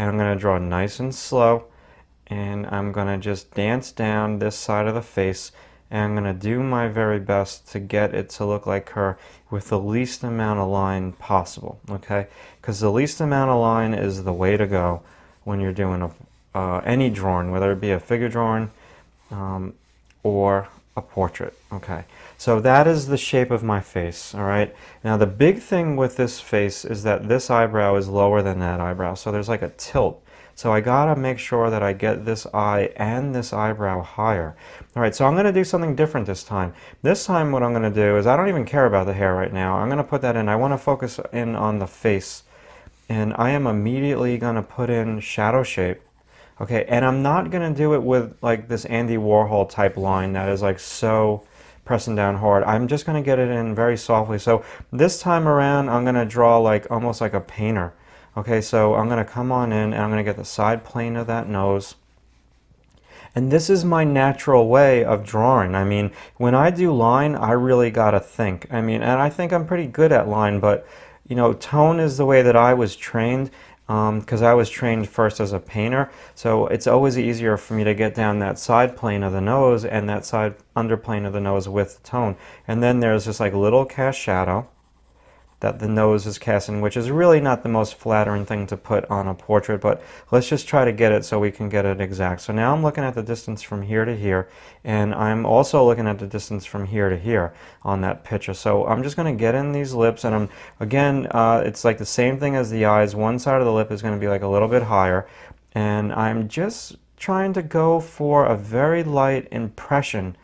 and I'm going to draw nice and slow and I'm going to just dance down this side of the face and I'm going to do my very best to get it to look like her with the least amount of line possible, okay? Because the least amount of line is the way to go when you're doing a, uh, any drawing, whether it be a figure drawing um, or a portrait, okay? So that is the shape of my face, all right? Now the big thing with this face is that this eyebrow is lower than that eyebrow, so there's like a tilt so I gotta make sure that I get this eye and this eyebrow higher. All right, so I'm gonna do something different this time. This time what I'm gonna do is, I don't even care about the hair right now. I'm gonna put that in. I wanna focus in on the face. And I am immediately gonna put in shadow shape. Okay, and I'm not gonna do it with like this Andy Warhol type line that is like so pressing down hard. I'm just gonna get it in very softly. So this time around, I'm gonna draw like almost like a painter. Okay, so I'm going to come on in and I'm going to get the side plane of that nose. And this is my natural way of drawing. I mean, when I do line, I really got to think. I mean, and I think I'm pretty good at line, but, you know, tone is the way that I was trained because um, I was trained first as a painter. So it's always easier for me to get down that side plane of the nose and that side underplane of the nose with tone. And then there's this like little cast shadow that the nose is casting, which is really not the most flattering thing to put on a portrait, but let's just try to get it so we can get it exact. So now I'm looking at the distance from here to here, and I'm also looking at the distance from here to here on that picture. So I'm just going to get in these lips, and I'm, again, uh, it's like the same thing as the eyes. One side of the lip is going to be like a little bit higher, and I'm just trying to go for a very light impression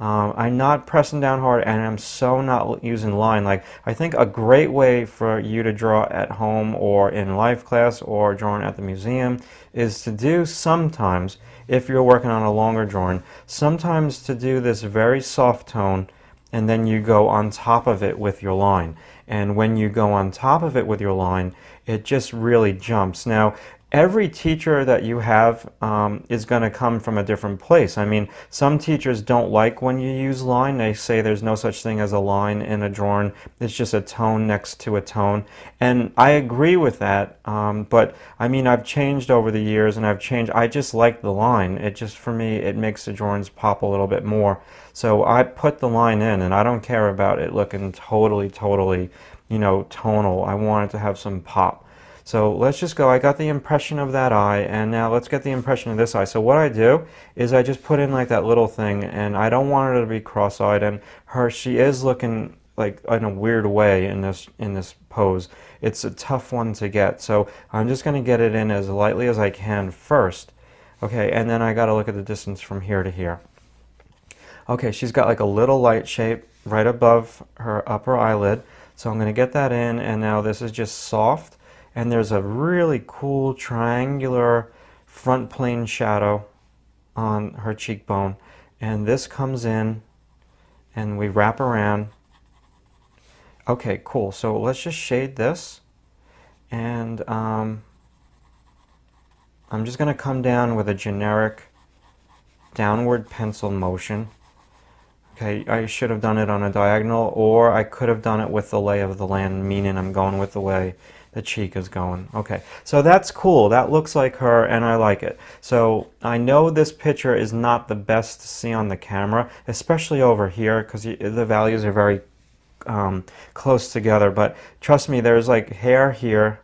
um, I'm not pressing down hard and I'm so not using line. Like I think a great way for you to draw at home or in life class or drawing at the museum is to do sometimes, if you're working on a longer drawing, sometimes to do this very soft tone and then you go on top of it with your line. And when you go on top of it with your line, it just really jumps. Now, every teacher that you have um, is going to come from a different place. I mean, some teachers don't like when you use line. They say there's no such thing as a line in a drawing. It's just a tone next to a tone. And I agree with that. Um, but I mean, I've changed over the years and I've changed. I just like the line. It just, for me, it makes the drawings pop a little bit more. So I put the line in and I don't care about it looking totally, totally, you know, tonal. I want it to have some pop. So let's just go, I got the impression of that eye, and now let's get the impression of this eye. So what I do is I just put in like that little thing, and I don't want her to be cross-eyed, and her, she is looking like in a weird way in this, in this pose. It's a tough one to get, so I'm just going to get it in as lightly as I can first. Okay, and then I got to look at the distance from here to here. Okay, she's got like a little light shape right above her upper eyelid. So I'm going to get that in, and now this is just soft and there's a really cool triangular front plane shadow on her cheekbone. And this comes in and we wrap around. Okay cool. So let's just shade this. And um, I'm just going to come down with a generic downward pencil motion. Okay I should have done it on a diagonal or I could have done it with the lay of the land meaning I'm going with the way the cheek is going. Okay, so that's cool. That looks like her and I like it. So I know this picture is not the best to see on the camera, especially over here because the values are very um, close together. But trust me, there's like hair here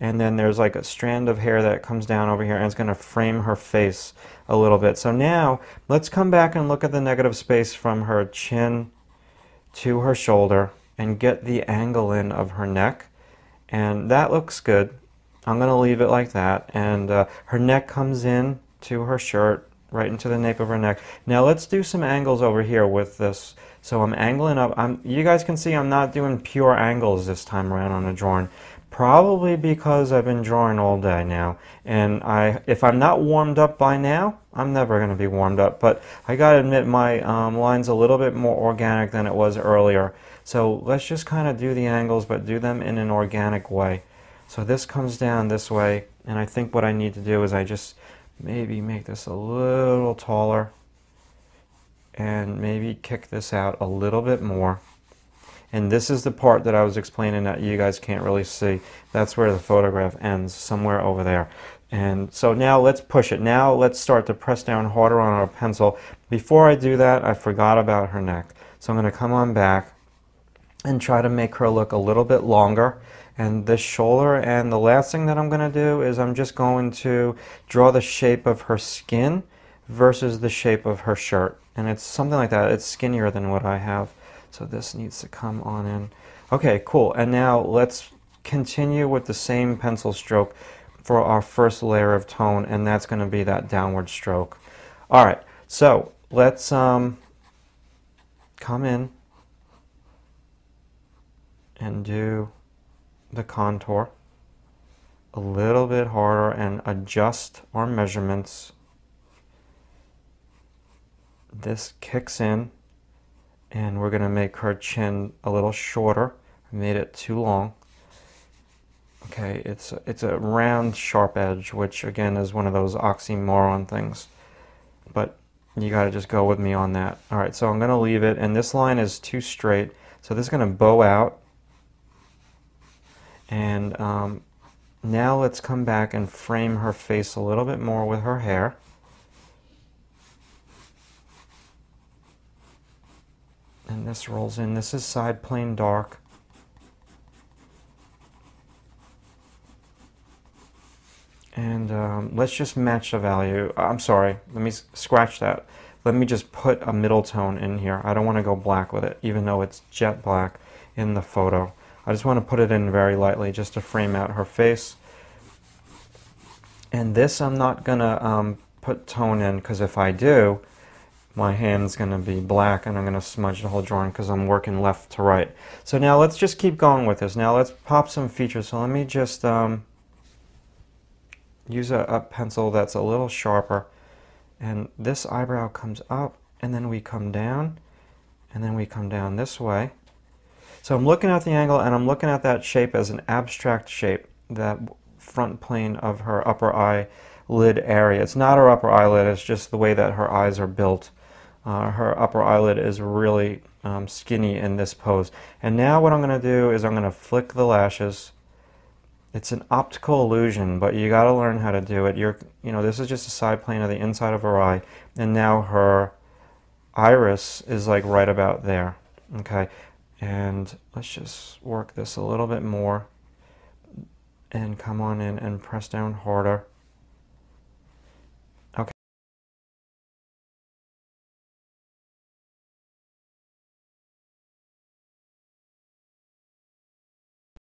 and then there's like a strand of hair that comes down over here and it's going to frame her face a little bit. So now let's come back and look at the negative space from her chin to her shoulder and get the angle in of her neck and that looks good. I'm going to leave it like that. And uh, her neck comes in to her shirt, right into the nape of her neck. Now let's do some angles over here with this. So I'm angling up. I'm, you guys can see I'm not doing pure angles this time around on a drawing. Probably because I've been drawing all day now. And I, if I'm not warmed up by now, I'm never going to be warmed up. But I got to admit my um, line's a little bit more organic than it was earlier. So let's just kind of do the angles, but do them in an organic way. So this comes down this way, and I think what I need to do is I just maybe make this a little taller and maybe kick this out a little bit more. And this is the part that I was explaining that you guys can't really see. That's where the photograph ends, somewhere over there. And so now let's push it. Now let's start to press down harder on our pencil. Before I do that, I forgot about her neck. So I'm going to come on back and try to make her look a little bit longer. And this shoulder, and the last thing that I'm going to do is I'm just going to draw the shape of her skin versus the shape of her shirt. And it's something like that. It's skinnier than what I have. So this needs to come on in. Okay, cool. And now let's continue with the same pencil stroke for our first layer of tone, and that's going to be that downward stroke. All right, so let's um, come in and do the contour a little bit harder and adjust our measurements. This kicks in and we're going to make her chin a little shorter. I made it too long. Okay, it's it's a round, sharp edge, which again is one of those oxymoron things. But you got to just go with me on that. All right, so I'm going to leave it, and this line is too straight, so this is going to bow out. And um, now let's come back and frame her face a little bit more with her hair. And this rolls in. This is side plane dark. And um, let's just match the value. I'm sorry, let me scratch that. Let me just put a middle tone in here. I don't want to go black with it, even though it's jet black in the photo. I just want to put it in very lightly just to frame out her face. And this I'm not going to um, put tone in because if I do, my hand's going to be black and I'm going to smudge the whole drawing because I'm working left to right. So now let's just keep going with this. Now let's pop some features. So let me just um, use a, a pencil that's a little sharper and this eyebrow comes up and then we come down and then we come down this way. So I'm looking at the angle and I'm looking at that shape as an abstract shape, that front plane of her upper eyelid area. It's not her upper eyelid, it's just the way that her eyes are built. Uh, her upper eyelid is really um, skinny in this pose. And now what I'm going to do is I'm going to flick the lashes it's an optical illusion, but you got to learn how to do it. You're, you know, this is just a side plane of the inside of her eye, and now her iris is like right about there. Okay, and let's just work this a little bit more and come on in and press down harder.